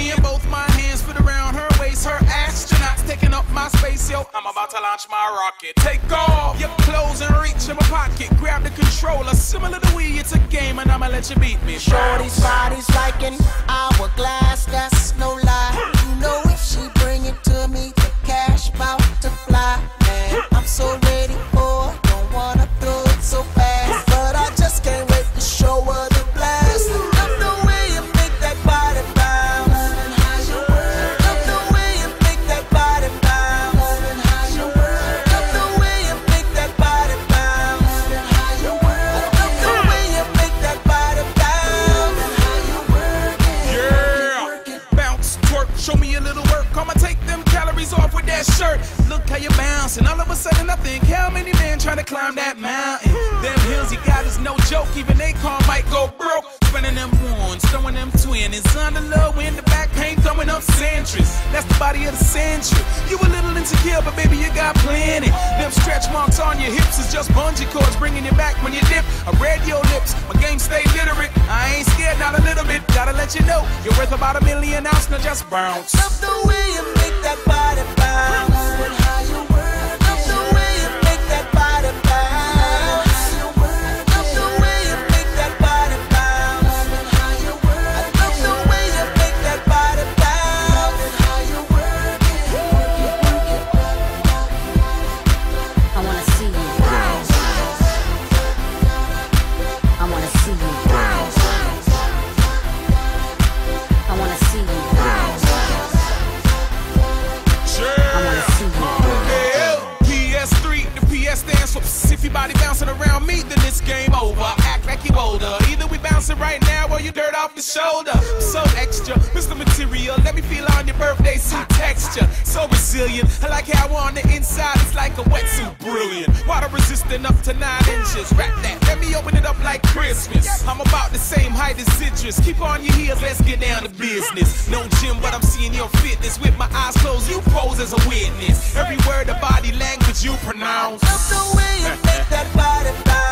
free. And both my hands fit around her waist. Her astronauts taking up my space. Yo, I'm about to launch my rocket. Take off your clothes and reach in my pocket. Grab the controller. Similar to Wii, it's a game, and I'ma let you beat me. Shorty's body's like an hourglass, that's no lie. That shirt. Look how you bounce, and all of a sudden I think, how many men trying to climb that mountain? Them hills you got is no joke, even they car might go broke. Spinning them ones, throwing them twin. It's under low in the back pain, throwing up centuries. That's the body of the century. You a little insecure, but baby, you got plenty. Them stretch marks on your hips is just bungee cords bringing you back when you dip. I read your lips, my game stay literate. I ain't scared, not a little bit. Gotta let you know, you're worth about a million ounce, now just bounce. Love the way you make that body me, then it's game over. Act like you older. Bouncing right now or you dirt off the shoulder. So extra, Mr. Material, let me feel on your birthday suit texture. So resilient, I like how on the inside it's like a wetsuit. Brilliant, water resistant up to nine inches. Wrap that, let me open it up like Christmas. I'm about the same height as citrus. Keep on your heels, let's get down to business. No gym, but I'm seeing your fitness. With my eyes closed, you pose as a witness. Every word of body language you pronounce. Love the way you make that body bounce.